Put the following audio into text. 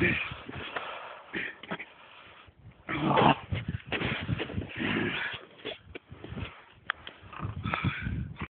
Yeah.